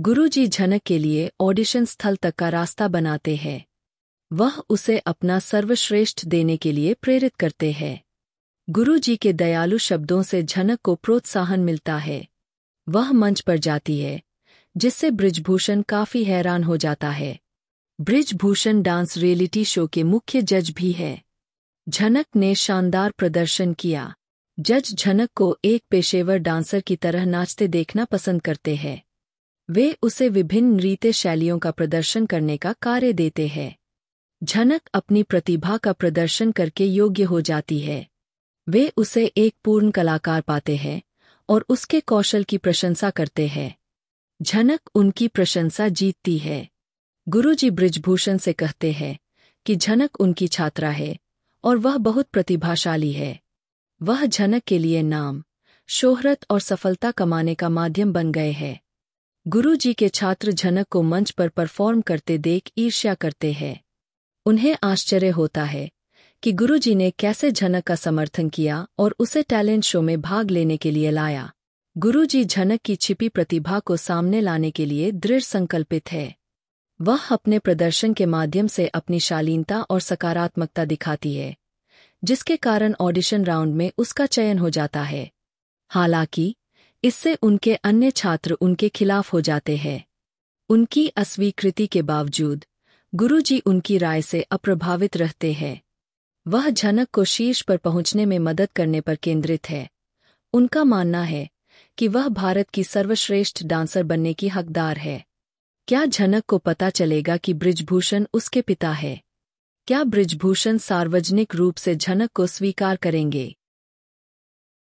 गुरुजी झनक के लिए ऑडिशन स्थल तक का रास्ता बनाते हैं। वह उसे अपना सर्वश्रेष्ठ देने के लिए प्रेरित करते हैं। गुरुजी के दयालु शब्दों से झनक को प्रोत्साहन मिलता है। वह मंच पर जाती है, जिससे ब्रिजभूषण काफ़ी हैरान हो जाता है। ब्रिजभूषण डांस रियलिटी शो के मुख्य जज भी है। झनक ने शानदार प्रदर्शन किया। जज झनक को एक पेशेवर डांसर की तरह नाचते देखना पसंद करते हैं। वे उसे विभिन्न नृत्य शैलियों का प्रदर्शन करने का कार्य देते हैं। झनक अपनी प्रतिभा का प्रदर्शन करके योग्य हो जाती है। वे उसे एक पूर्ण कलाकार पाते हैं और उसके कौशल की प्रशंसा करते हैं। झनक उनकी प्रशंसा जीतती है। गुरुजी ब्रिजभूषण से कहते हैं कि झनक उनकी छात्रा है और वह बहुत प्रतिभाशाली है। वह झनक के लिए नाम, शोहरत और सफलता कमाने का माध्यम बन गए हैं। गुरुजी के छात्र झनक को मंच पर परफॉर्म करते देख ईर्ष्या करते हैं। उन्हें आश्चर्य होता है कि गुरुजी ने कैसे झनक का समर्थन किया और उसे टैलेंट शो में भाग लेने के लिए लाया। गुरुजी झनक की छिपी प्रतिभा को सामने लाने के लिए दृढ़ संकल्पित है। वह अपने प्रदर्शन के माध्यम से अपनी शालीनता और सकारात्मकता दिखाती है, जिसके कारण ऑडिशन राउंड में उसका चयन हो जाता है। हालाँकि इससे उनके अन्य छात्र उनके खिलाफ हो जाते हैं। उनकी अस्वीकृति के बावजूद, गुरुजी उनकी राय से अप्रभावित रहते हैं। वह झनक को शीर्ष पर पहुँचने में मदद करने पर केंद्रित है। उनका मानना है कि वह भारत की सर्वश्रेष्ठ डांसर बनने की हकदार है। क्या झनक को पता चलेगा कि ब्रिजभूषण उसके पिता है? क्या ब्रिजभूषण सार्वजनिक रूप से झनक को स्वीकार करेंगे?